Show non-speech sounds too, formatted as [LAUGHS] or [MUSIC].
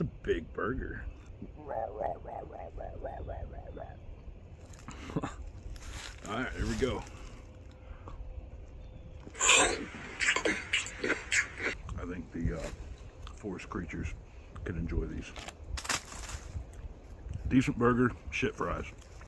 It's a big burger. [LAUGHS] All right, here we go. I think the uh, forest creatures can enjoy these. Decent burger, shit fries.